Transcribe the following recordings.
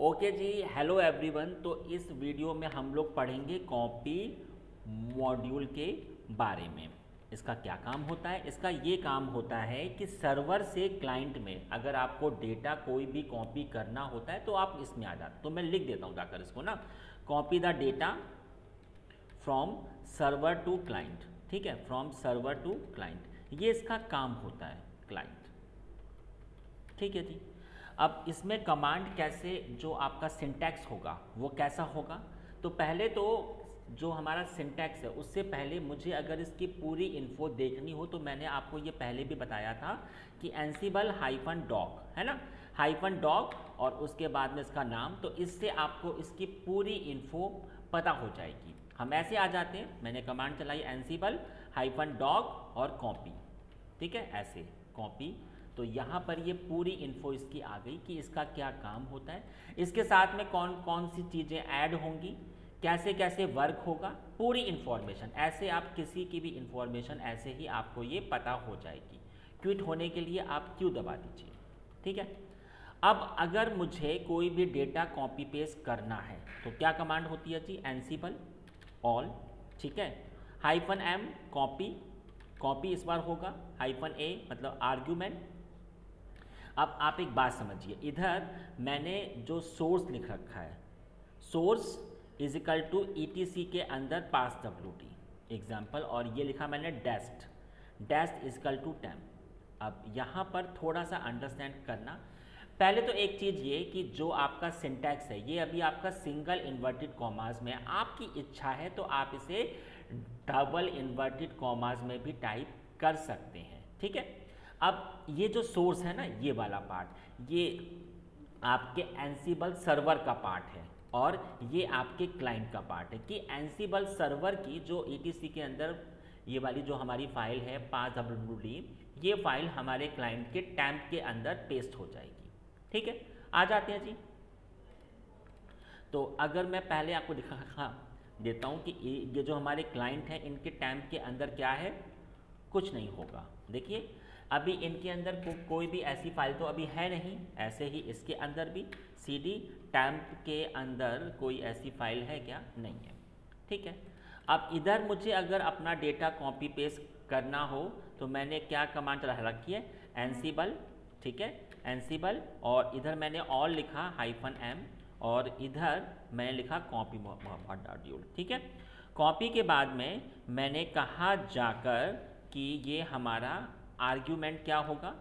Okay जी hello everyone तो इस video में हम लोग पढ़ेंगे कॉपी मॉड्यूल के बारे में। इसका क्या काम होता है? इसका ये काम होता है कि सर्वर से क्लाइंट में अगर आपको डेटा कोई भी कॉपी करना होता है तो आप इसमें आ जाते तो मैं लिख देता हूँ जाकर इसको ना। Copy the data from server to client ठीक है? फ्रॉम सर्वर टू क्लाइंट ये इसका काम होता है क्लाइंट ठीक है जी? अब इसमें कमांड कैसे, जो आपका सिंटैक्स होगा, वो कैसा होगा? तो पहले तो जो हमारा सिंटैक्स है, उससे पहले मुझे अगर इसकी पूरी इन्फो देखनी हो तो मैंने आपको ये पहले भी बताया था कि एनसीबल हाइफन डॉग है ना? हाइफन डॉग और उसके बाद में इसका नाम तो इससे आपको इसकी पूरी इन्फो पता हो जाएगी। हम ऐसे आ जाते हैं। मैंने कमांड चलाई एनसीबल हाइफन डॉग और कॉपी ठीक है? ऐसे कॉपी तो यहाँ पर ये पूरी इन्फो इसकी आ गई कि इसका क्या काम होता है। इसके साथ में कौन कौन सी चीज़ें ऐड होंगी, कैसे कैसे वर्क होगा, पूरी इन्फॉर्मेशन ऐसे आप किसी की भी इन्फॉर्मेशन ऐसे ही आपको ये पता हो जाएगी। क्विट होने के लिए आप क्यों दबा दीजिए? ठीक है? अब अगर मुझे कोई भी डेटा कॉपी पेस्ट करना है तो क्या कमांड होती है जी? एनसीबल ऑल ठीक है? हाइफन एम कॉपी कॉपी इस बार होगा। हाइफन ए मतलब आर्ग्यूमेंट अब आप एक बात समझिए, इधर मैंने जो सोर्स लिख रखा है source is equal to ETC के अंदर पास डब्ल्यू टी एग्ज़ाम्पल और ये लिखा मैंने dest dest is equal to temp अब यहाँ पर थोड़ा सा अंडरस्टैंड करना। पहले तो एक चीज़ ये कि जो आपका सिंटैक्स है, ये अभी आपका सिंगल इन्वर्टेड कॉमास में, आपकी इच्छा है तो आप इसे डबल इन्वर्टेड कॉमास में भी टाइप कर सकते हैं, ठीक है? अब ये जो सोर्स है ना, ये वाला पार्ट ये आपके एनसीबल सर्वर का पार्ट है और ये आपके क्लाइंट का पार्ट है कि एनसीबल सर्वर की जो e के अंदर ये वाली जो हमारी फ़ाइल है पास डब्ल्यू ये फ़ाइल हमारे क्लाइंट के टैंप के अंदर पेस्ट हो जाएगी। ठीक है? आ जाते हैं जी। तो अगर मैं पहले आपको दिखा देता हूँ कि ये जो हमारे क्लाइंट हैं, इनके टैंप के अंदर क्या है? कुछ नहीं होगा। देखिए अभी इनके अंदर को, कोई भी ऐसी फ़ाइल तो अभी है नहीं ऐसे ही इसके अंदर भी सी डी टैम्प के अंदर कोई ऐसी फ़ाइल है क्या? नहीं है। ठीक है? अब इधर मुझे अगर अपना डेटा कॉपी पेस्ट करना हो तो मैंने क्या कमांड रखी है? एनसीबल ठीक है? एनसीबल और इधर मैंने ऑल लिखा हाइफन एम और इधर मैंने लिखा कॉपी मॉड्यूल ठीक है? कॉपी के बाद में मैंने कहा जाकर कि ये हमारा आर्ग्यूमेंट क्या होगा?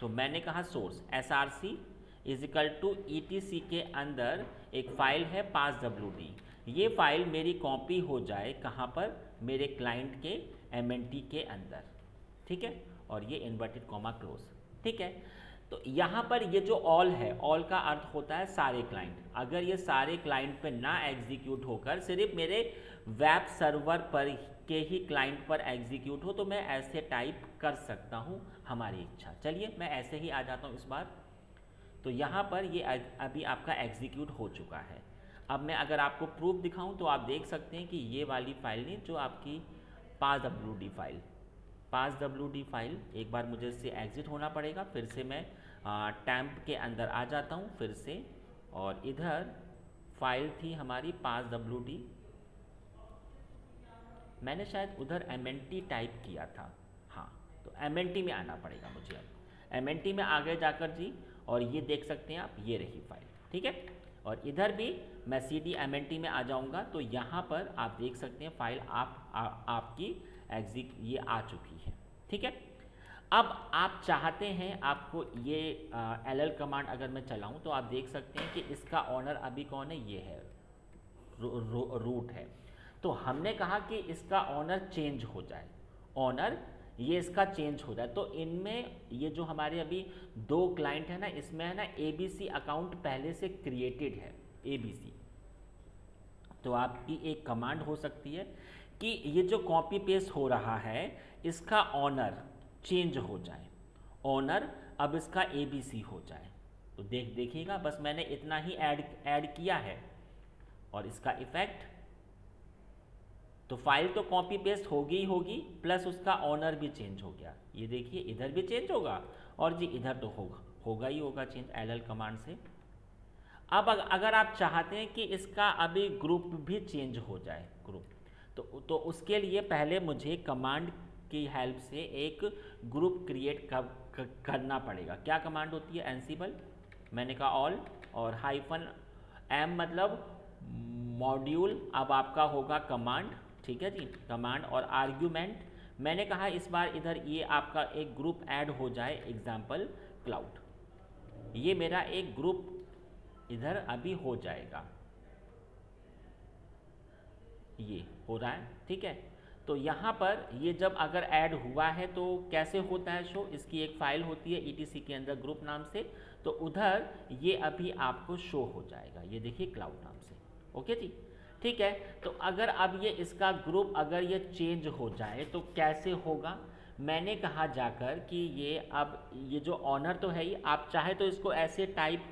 तो मैंने कहा source S R C is equal to E T C के अंदर एक फ़ाइल है पास डब्ल्यू डी ये फ़ाइल मेरी कॉपी हो जाए कहाँ पर? मेरे क्लाइंट के एम एन टी के अंदर। ठीक है? और ये इन्वर्टेड कॉमा क्लोज ठीक है? तो यहाँ पर ये जो ऑल है ऑल का अर्थ होता है सारे क्लाइंट अगर ये सारे क्लाइंट पे ना एग्जीक्यूट होकर सिर्फ़ मेरे वेब सर्वर पर के ही क्लाइंट पर एग्जीक्यूट हो तो मैं ऐसे टाइप कर सकता हूँ हमारी इच्छा। चलिए, मैं ऐसे ही आ जाता हूँ इस बार। तो यहाँ पर ये अभी आपका एग्जीक्यूट हो चुका है। अब मैं अगर आपको प्रूफ दिखाऊँ तो आप देख सकते हैं कि ये वाली फ़ाइल नहीं, जो आपकी pass W D file pass W D file एक बार मुझे इससे एग्ज़िट होना पड़ेगा, फिर से मैं टैंप के अंदर आ जाता हूँ, फिर से। और इधर फ़ाइल थी हमारी पास डब्ल्यू डी मैंने शायद उधर एम टाइप किया था। हाँ तो MNT में आना पड़ेगा मुझे अब। MNT में आगे जाकर जी और ये देख सकते हैं आप ये रही फ़ाइल ठीक है? और इधर भी मैं सी डी एम में आ जाऊँगा तो यहाँ पर आप देख सकते हैं फ़ाइल आप आ, आपकी एग्जिक ये आ चुकी है ठीक है? अब आप चाहते हैं आपको ये एल एल कमांड अगर मैं चलाऊं तो आप देख सकते हैं कि इसका ऑनर अभी कौन है? ये है रू, रू, रूट है। तो हमने कहा कि इसका ऑनर चेंज हो जाए। ऑनर ये इसका चेंज हो जाए। तो इनमें ये जो हमारे अभी दो क्लाइंट है ना, इसमें है ना एबीसी अकाउंट पहले से क्रिएटेड है एबीसी तो आपकी एक कमांड हो सकती है कि ये जो कॉपी पेस्ट हो रहा है, इसका ऑनर चेंज हो जाए। ऑनर अब इसका एबीसी हो जाए। तो देख, देखिएगा, बस मैंने इतना ही ऐड ऐड किया है। और इसका इफ़ेक्ट तो फ़ाइल तो कॉपी पेस्ट होगी ही होगी प्लस उसका ऑनर भी चेंज हो गया। ये देखिए इधर भी चेंज होगा और जी इधर तो होगा होगा ही होगा चेंज एल कमांड से। अब अगर आप चाहते हैं कि इसका अभी ग्रुप भी चेंज हो जाए ग्रुप तो तो उसके लिए पहले मुझे कमांड की हेल्प से एक ग्रुप क्रिएट कर, कर, करना पड़ेगा। क्या कमांड होती है? एनसीबल मैंने कहा ऑल और हाइफन एम मतलब मॉड्यूल अब आपका होगा कमांड ठीक है जी? कमांड और आर्ग्यूमेंट मैंने कहा इस बार इधर ये आपका एक ग्रुप ऐड हो जाए एग्ज़ाम्पल क्लाउड ये मेरा एक ग्रुप इधर अभी हो जाएगा। ये हो रहा है, ठीक है? तो यहाँ पर ये जब अगर ऐड हुआ है तो कैसे होता है शो इसकी एक फ़ाइल होती है ईटीसी के अंदर ग्रुप नाम से। तो उधर ये अभी आपको शो हो जाएगा। ये देखिए क्लाउड नाम से। ओके जी? ठीक है? तो अगर अब ये इसका ग्रुप अगर ये चेंज हो जाए तो कैसे होगा? मैंने कहा जाकर कि ये अब, ये जो ऑनर तो है ही, आप चाहे तो इसको ऐसे टाइप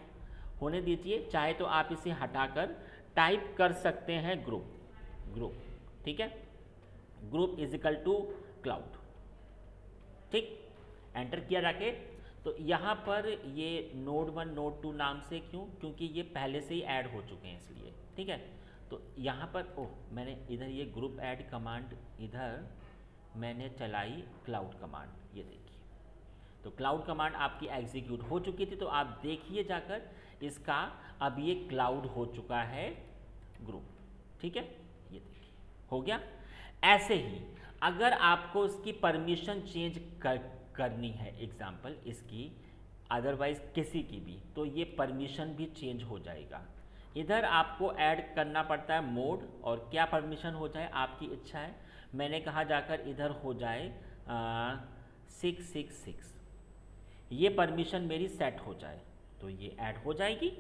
होने दीजिए, चाहे तो आप इसे हटाकर टाइप कर सकते हैं ग्रुप ग्रुप ठीक है? Group is equal to cloud ठीक? एंटर किया जाके। तो यहाँ पर ये नोड वन नोड टू नाम से क्यों? क्योंकि ये पहले से ही ऐड हो चुके हैं इसलिए, ठीक है? तो यहाँ पर, ओह, मैंने इधर ये ग्रुप ऐड कमांड इधर, मैंने चलाई क्लाउड कमांड ये देखिए। तो क्लाउड कमांड आपकी एग्जीक्यूट हो चुकी थी तो आप देखिए जाकर इसका अब ये क्लाउड हो चुका है ग्रुप ठीक है? ये देखिए, हो गया? ऐसे ही, अगर आपको इसकी परमिशन चेंज कर, करनी है एग्ज़ाम्पल इसकी अदरवाइज़ किसी की भी तो ये परमिशन भी चेंज हो जाएगा। इधर आपको ऐड करना पड़ता है मोड और क्या परमिशन हो जाए, आपकी इच्छा है। मैंने कहा जाकर इधर हो जाए सिक्स सिक्स सिक्स ये परमिशन मेरी सेट हो जाए तो ये ऐड हो जाएगी।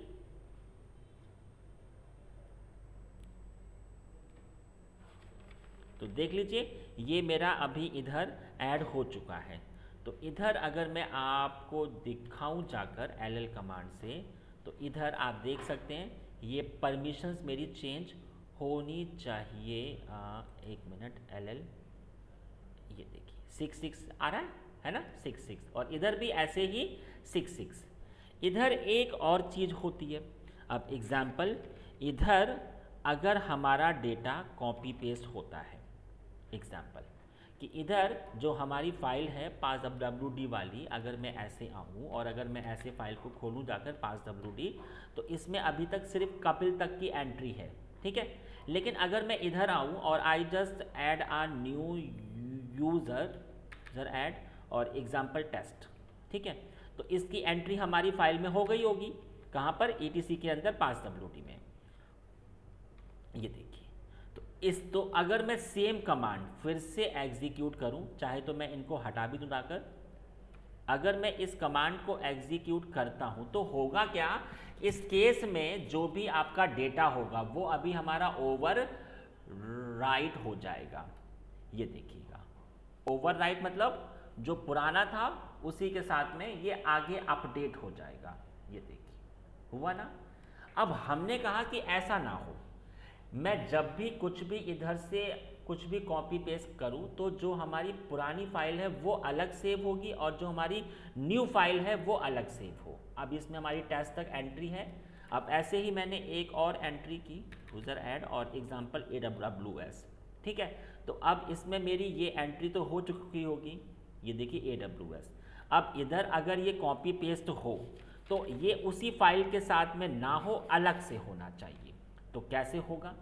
तो देख लीजिए, ये मेरा अभी इधर ऐड हो चुका है। तो इधर अगर मैं आपको दिखाऊँ जाकर एल एल कमांड से तो इधर आप देख सकते हैं ये परमिशंस मेरी चेंज होनी चाहिए। आ, एक मिनट एल एल ये देखिए सिक्स सिक्स आ रहा है? है ना? सिक्स सिक्स और इधर भी ऐसे ही सिक्स सिक्स इधर एक और चीज़ होती है। अब एग्ज़ाम्पल इधर अगर हमारा डेटा कॉपी पेस्ट होता है। एग्ज़ाम्पल कि इधर जो हमारी फ़ाइल है पास डब्ल्यू डी वाली, अगर मैं ऐसे आऊँ और अगर मैं ऐसे फ़ाइल को खोलूँ जाकर पास डब्ल्यू डी तो इसमें अभी तक सिर्फ़ कपिल तक की एंट्री है, ठीक है? लेकिन अगर मैं इधर आऊँ और I just add a new user जर ऐड और एग्ज़ाम्पल टेस्ट ठीक है? तो इसकी एंट्री हमारी फ़ाइल में हो गई होगी, कहाँ पर? ई e के अंदर पास डब्ल्यू में। ये देखिए। इस तो अगर मैं सेम कमांड फिर से एग्जीक्यूट करूँ, चाहे तो मैं इनको हटा भी दूँ डाकर अगर मैं इस कमांड को एग्जीक्यूट करता हूँ तो होगा क्या? इस केस में जो भी आपका डेटा होगा, वो अभी हमारा ओवर राइट हो जाएगा। ये देखिएगा। ओवर राइट मतलब जो पुराना था, उसी के साथ में ये आगे अपडेट हो जाएगा। ये देखिए। हुआ ना? अब हमने कहा कि ऐसा ना हो। मैं जब भी कुछ भी इधर से कुछ भी कॉपी पेस्ट करूँ तो जो हमारी पुरानी फ़ाइल है, वो अलग सेव होगी और जो हमारी न्यू फ़ाइल है, वो अलग सेव हो। अब इसमें हमारी टेस्ट तक एंट्री है। अब ऐसे ही मैंने एक और एंट्री की यूज़र ऐड और एग्जांपल ए डब्ल्यू एस ठीक है? तो अब इसमें मेरी ये एंट्री तो हो चुकी होगी। ये देखिए ए डब्ल्यू एस अब इधर अगर ये कॉपी पेस्ट हो तो ये उसी फ़ाइल के साथ में ना हो, अलग से होना चाहिए। तो कैसे होगा?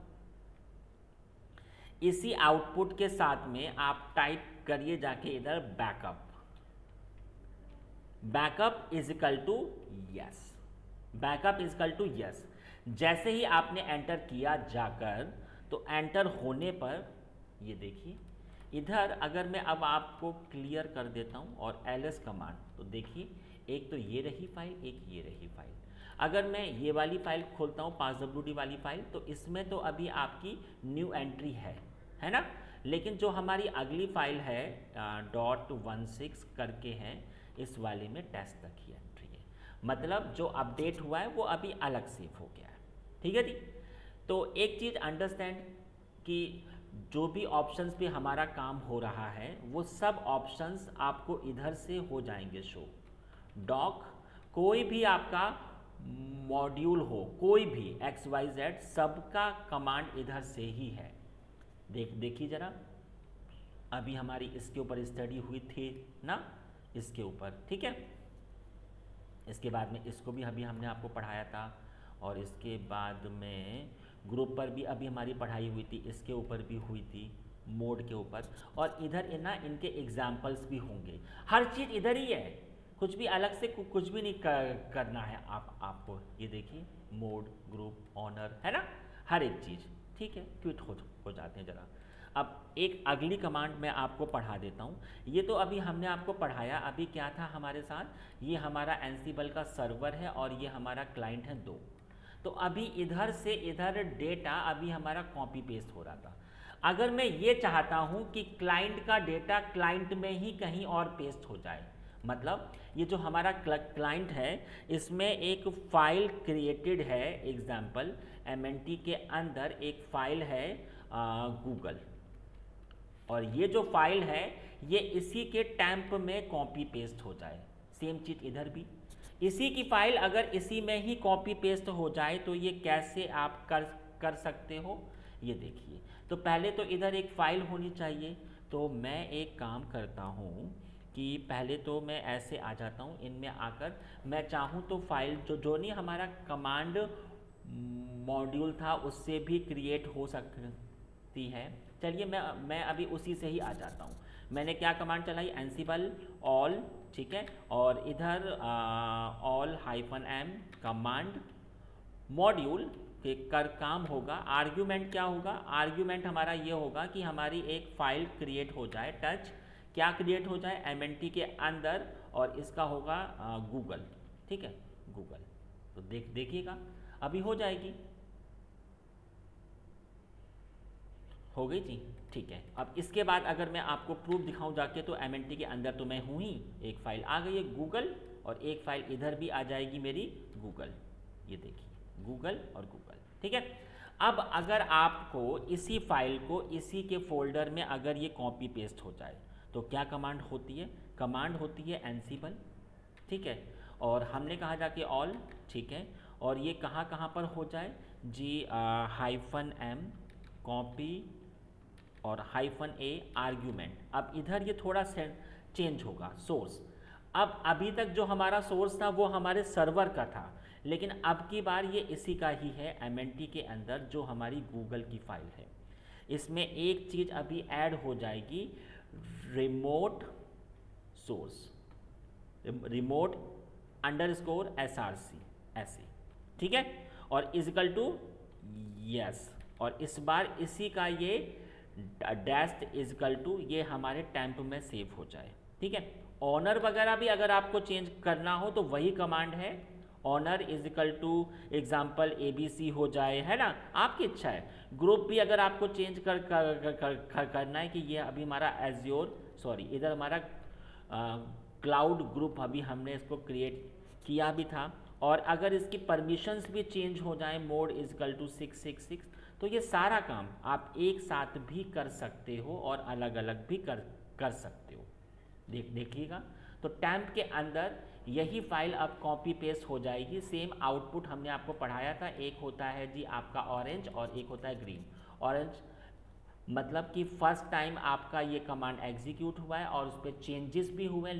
इसी आउटपुट के साथ में आप टाइप करिए जाके इधर backup. Backup is equal to yes. Backup is equal to yes. जैसे ही आपने एंटर किया जाकर तो एंटर होने पर, ये देखिए, इधर अगर मैं अब आपको क्लियर कर देता हूँ और एल एस कमांड तो देखिए, एक तो ये रही फ़ाइल, एक ये रही फ़ाइल। अगर मैं ये वाली फ़ाइल खोलता हूँ पाँच डब्ल्यू वाली फ़ाइल तो इसमें तो अभी आपकी न्यू एंट्री है है ना? लेकिन जो हमारी अगली फ़ाइल है डॉट वन सिक्स करके है, इस वाले में टेस्ट तक ही एंट्री है। मतलब जो अपडेट हुआ है, वो अभी अलग सेव हो गया है। ठीक है जी? तो एक चीज़ अंडरस्टैंड कि जो भी ऑप्शंस पे हमारा काम हो रहा है, वो सब ऑप्शंस आपको इधर से हो जाएँगे शो डॉक कोई भी आपका मॉड्यूल हो, कोई भी एक्स वाई जेड सबका कमांड इधर से ही है। देख, देखिए ज़रा। अभी हमारी इसके ऊपर स्टडी हुई थी ना? इसके ऊपर, ठीक है? इसके बाद में इसको भी अभी हमने आपको पढ़ाया था। और इसके बाद में ग्रुप पर भी अभी हमारी पढ़ाई हुई थी, इसके ऊपर भी हुई थी मोड के ऊपर। और इधर ना इनके एग्जाम्पल्स भी होंगे। हर चीज़ इधर ही है। कुछ भी अलग से कुछ भी नहीं कर, करना है आप आपको। ये देखिए मोड ग्रुप ऑनर है ना? हर एक चीज़। ठीक है? क्विट हो हो जाते हैं ज़रा। अब एक अगली कमांड मैं आपको पढ़ा देता हूँ। ये तो अभी हमने आपको पढ़ाया। अभी क्या था हमारे साथ? ये हमारा एनसीबल का सर्वर है और ये हमारा क्लाइंट है दो। तो अभी इधर से इधर डेटा अभी हमारा कॉपी पेस्ट हो रहा था। अगर मैं ये चाहता हूँ कि क्लाइंट का डेटा क्लाइंट में ही कहीं और पेस्ट हो जाए मतलब ये जो हमारा क्लाइंट है, इसमें एक फ़ाइल क्रिएटेड है एग्ज़ाम्पल एम के अंदर एक फ़ाइल है गूगल और ये जो फ़ाइल है, ये इसी के टैंप में कॉपी पेस्ट हो जाए. सेम चीज़ इधर भी. इसी की फ़ाइल अगर इसी में ही कॉपी पेस्ट हो जाए तो ये कैसे आप कर कर सकते हो? ये देखिए. तो पहले तो इधर एक फ़ाइल होनी चाहिए. तो मैं एक काम करता हूँ. कि पहले तो मैं ऐसे आ जाता हूँ, इनमें आकर। मैं चाहूँ तो फ़ाइल जो जो नहीं, हमारा कमांड मॉड्यूल था, उससे भी क्रिएट हो सकती है। चलिए, मैं मैं अभी उसी से ही आ जाता हूँ। मैंने क्या कमांड चलाई? एनसीबल ऑल ठीक है? और इधर all hyphen M command module के कर काम होगा। आर्ग्यूमेंट क्या होगा? आर्ग्यूमेंट हमारा ये होगा कि हमारी एक फ़ाइल क्रिएट हो जाए टच क्या क्रिएट हो जाए? एमएनटी के अंदर और इसका होगा गूगल ठीक है? गूगल तो देख, देखिएगा। अभी हो जाएगी। हो गई जी? ठीक है। अब इसके बाद अगर मैं आपको प्रूफ दिखाऊँ जाके तो एमएनटी के अंदर तो मैं हूँ ही। एक फ़ाइल आ गई है गूगल और एक फ़ाइल इधर भी आ जाएगी मेरी गूगल ये देखिए गूगल और गूगल ठीक है? अब अगर आपको इसी फ़ाइल को इसी के फोल्डर में अगर ये कॉपी पेस्ट हो जाए तो क्या कमांड होती है? कमांड होती है एनसीबल ठीक है? और हमने कहा जाके ऑल ठीक है? और ये कहाँ कहाँ पर हो जाए? जी हाइफन एम कॉपी और हाइफन ए आर्ग्यूमेंट अब इधर ये थोड़ा चेंज होगा सोर्स अब अभी तक जो हमारा सोर्स था, वो हमारे सर्वर का था. लेकिन अब की बार ये इसी का ही है एमएनटी के अंदर, जो हमारी गूगल की फ़ाइल है. इसमें एक चीज़ अभी ऐड हो जाएगी remote source remote underscore S R C ऐसे ठीक है? और इजिकल टू यस और इस बार इसी का ये डैस्ट इजकल टू ये हमारे टैंप में सेव हो जाए, ठीक है? ऑनर वगैरह भी अगर आपको चेंज करना हो तो वही कमांड है owner equal to example A B C हो जाए है ना? आपकी इच्छा है। ग्रुप भी अगर आपको चेंज कर, कर, कर, कर, कर करना है कि ये अभी हमारा एज्योर सॉरी इधर हमारा क्लाउड ग्रुप अभी हमने इसको क्रिएट किया भी था। और अगर इसकी परमिशंस भी चेंज हो जाए mode equal to six six six तो ये सारा काम आप एक साथ भी कर सकते हो और अलग अलग भी कर कर सकते हो। देख देखिएगा। तो टैंप के अंदर यही फ़ाइल अब कॉपी पेस्ट हो जाएगी। सेम आउटपुट हमने आपको पढ़ाया था। एक होता है जी आपका ऑरेंज और एक होता है ग्रीन ऑरेंज मतलब कि फ़र्स्ट टाइम आपका ये कमांड एग्जीक्यूट हुआ है और उस पर चेंजेस भी हुए हैं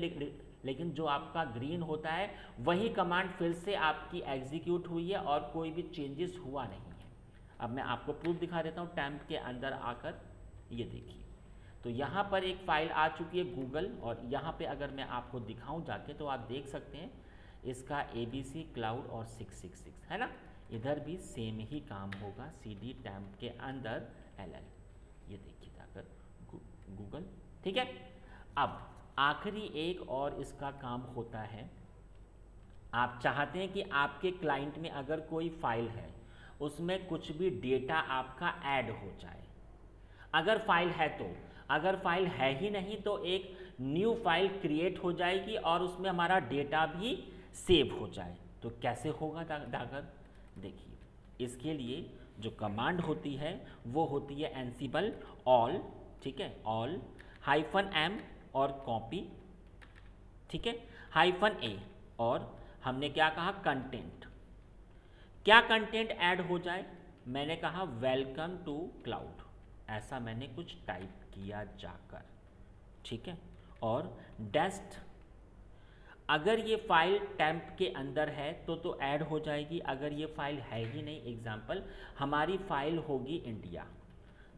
लेकिन जो आपका ग्रीन होता है, वही कमांड फिर से आपकी एग्जीक्यूट हुई है और कोई भी चेंजेस हुआ नहीं है। अब मैं आपको प्रूफ दिखा देता हूँ। टैंप के अंदर आकर ये देखिए। तो यहाँ पर एक फ़ाइल आ चुकी है गूगल और यहाँ पे अगर मैं आपको दिखाऊँ जाके तो आप देख सकते हैं, इसका ए बी सी क्लाउड और सिक्स सिक्स सिक्स है ना? इधर भी सेम ही काम होगा सी डी टैम्प के अंदर एल एल ये देखिए जाकर गूगल ठीक है? अब आखिरी एक और इसका काम होता है, आप चाहते हैं कि आपके क्लाइंट में अगर कोई फ़ाइल है, उसमें कुछ भी डेटा आपका ऐड हो जाए, अगर फ़ाइल है तो अगर फ़ाइल है ही नहीं तो एक न्यू फ़ाइल क्रिएट हो जाएगी और उसमें हमारा डेटा भी सेव हो जाए। तो कैसे होगा डागर? देखिए, इसके लिए जो कमांड होती है, वो होती है एनसीबल ऑल ठीक है? ऑल हाइफन एम और कॉपी ठीक है? हाइफन ए और हमने क्या कहा? कंटेंट क्या कंटेंट ऐड हो जाए? मैंने कहा वेलकम टू क्लाउड ऐसा मैंने कुछ टाइप किया जाकर, ठीक है? और डेस्ट, अगर ये फ़ाइल टैंप के अंदर है तो तो ऐड हो जाएगी, अगर ये फ़ाइल है ही नहीं एग्ज़ाम्पल हमारी फ़ाइल होगी इंडिया।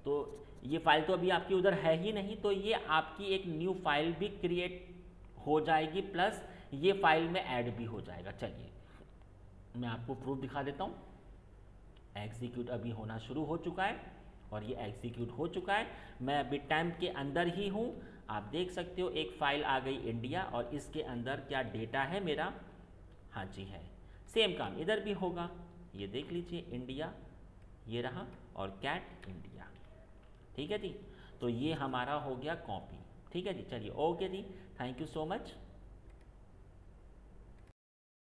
तो ये फ़ाइल तो अभी आपकी उधर है ही नहीं तो ये आपकी एक न्यू फ़ाइल भी क्रिएट हो जाएगी, प्लस ये फ़ाइल में ऐड भी हो जाएगा। चलिए, मैं आपको प्रूफ दिखा देता हूँ। एग्जीक्यूट अभी होना शुरू हो चुका है। और ये एग्जीक्यूट हो चुका है। मैं अभी टाइम के अंदर ही हूँ। आप देख सकते हो, एक फ़ाइल आ गई इंडिया और इसके अंदर क्या डेटा है मेरा? हाँ जी, है। सेम काम इधर भी होगा। ये देख लीजिए इंडिया ये रहा और कैट इंडिया ठीक है जी? तो ये हमारा हो गया कॉपी ठीक है जी? चलिए okay ji. Thank you so much